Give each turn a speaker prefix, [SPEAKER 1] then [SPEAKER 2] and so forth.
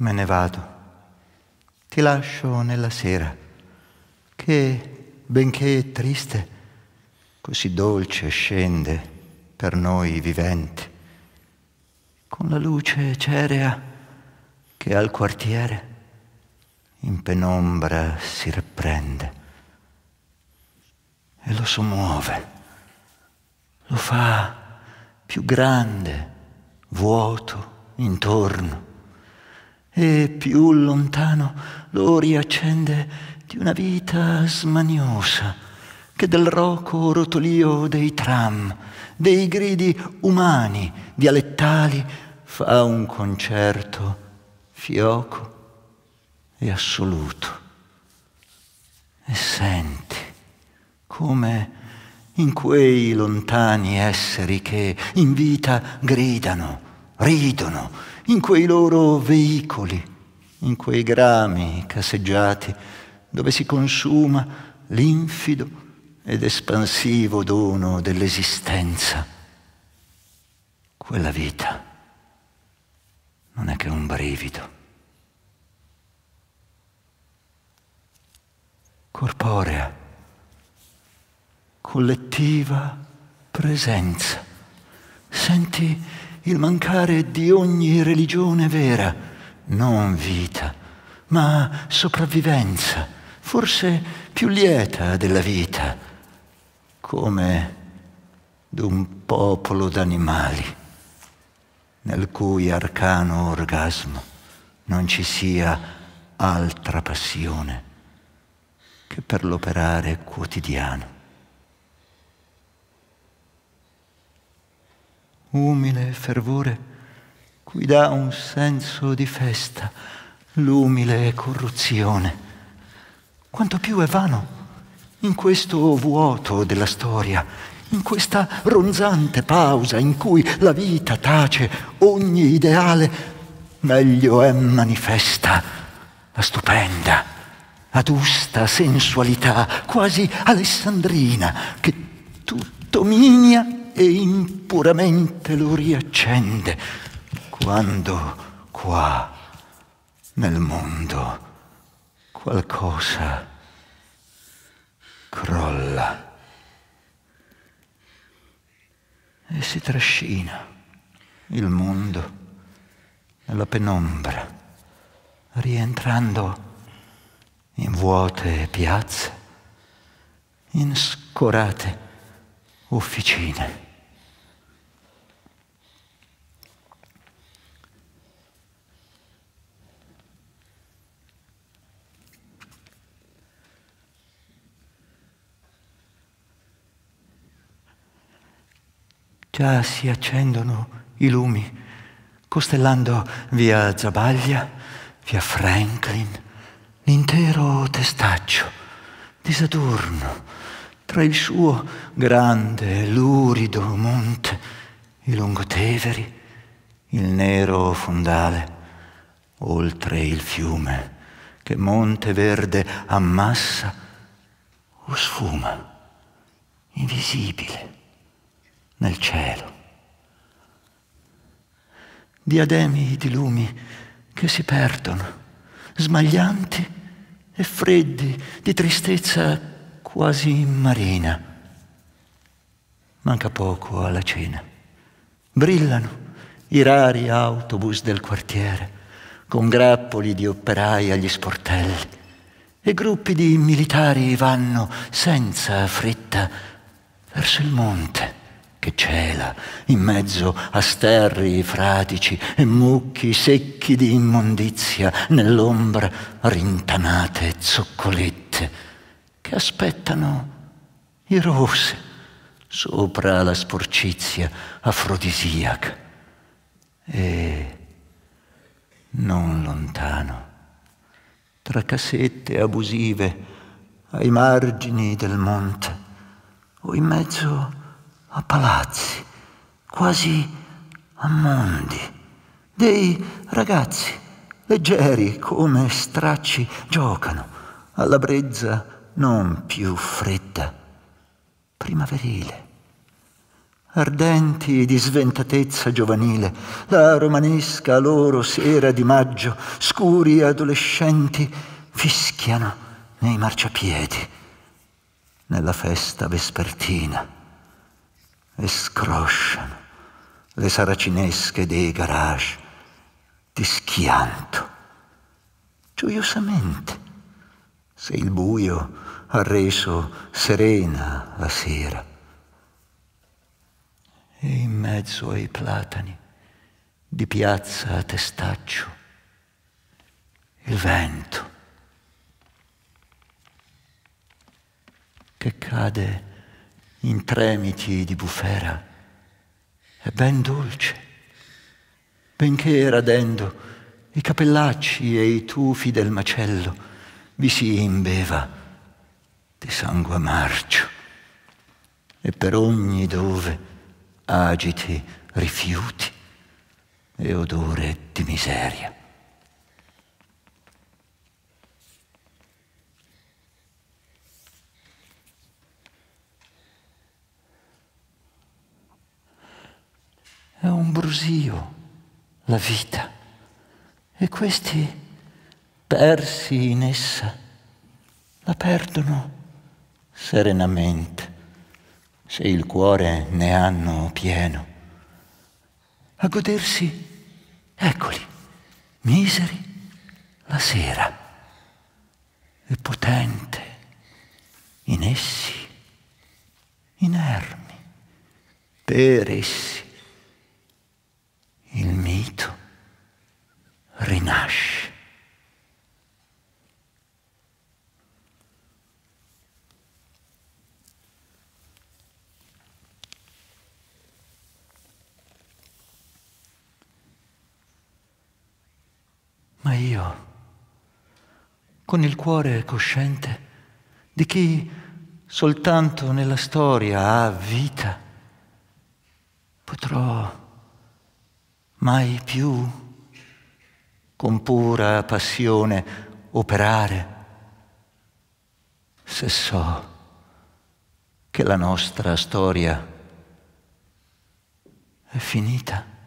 [SPEAKER 1] me ne vado. Ti lascio nella sera, che, benché triste, così dolce scende per noi viventi, con la luce cerea che al quartiere in penombra si riprende e lo sommuove, lo fa più grande, vuoto intorno e più lontano lo riaccende di una vita smaniosa che del roco rotolio dei tram, dei gridi umani, dialettali, fa un concerto fioco e assoluto. E senti come in quei lontani esseri che in vita gridano, ridono, in quei loro veicoli, in quei grami casseggiati, dove si consuma l'infido ed espansivo dono dell'esistenza. Quella vita non è che un brivido. Corporea, collettiva presenza. Senti il mancare di ogni religione vera, non vita, ma sopravvivenza, forse più lieta della vita, come d'un popolo d'animali nel cui arcano orgasmo non ci sia altra passione che per l'operare quotidiano. Umile fervore, cui dà un senso di festa l'umile corruzione. Quanto più è vano in questo vuoto della storia, in questa ronzante pausa in cui la vita tace ogni ideale, meglio è manifesta la stupenda, adusta sensualità, quasi alessandrina, che tutto minia e impuramente lo riaccende quando qua nel mondo qualcosa crolla e si trascina il mondo nella penombra, rientrando in vuote piazze, in scorate officine. Già si accendono i lumi, costellando via Zabaglia, via Franklin, l'intero testaccio di Saturno, tra il suo grande, lurido monte, i lungoteveri, il nero fondale, oltre il fiume che Monte Verde ammassa o sfuma, invisibile nel cielo. Diademi di lumi che si perdono, smaglianti e freddi di tristezza quasi marina. Manca poco alla cena. Brillano i rari autobus del quartiere, con grappoli di operai agli sportelli, e gruppi di militari vanno senza fretta verso il monte che cela in mezzo a sterri fradici e mucchi secchi di immondizia nell'ombra rintanate zoccolette che aspettano i rose sopra la sporcizia afrodisiaca. E non lontano, tra casette abusive ai margini del monte o in mezzo a palazzi, quasi a mondi, dei ragazzi leggeri come stracci giocano alla brezza non più fredda, primaverile,
[SPEAKER 2] ardenti di sventatezza giovanile, la romanesca loro sera di maggio, scuri adolescenti, fischiano nei marciapiedi, nella festa vespertina, e scrosciano le saracinesche dei garage di schianto, gioiosamente, se il buio ha reso serena la sera. E in mezzo ai platani di piazza a Testaccio il vento che cade in tremiti di bufera è ben dolce, benché radendo i capellacci e i tufi del macello vi si imbeva di sangue marcio e per ogni dove agiti, rifiuti e odore di miseria. È un brusio la vita. E questi persi in essa la perdono serenamente se il cuore ne hanno pieno, a godersi, eccoli, miseri, la sera, e potente in essi, inermi, per essi, Ma io, con il cuore cosciente di chi soltanto nella storia ha vita, potrò mai più con pura passione operare se so che la nostra storia è finita.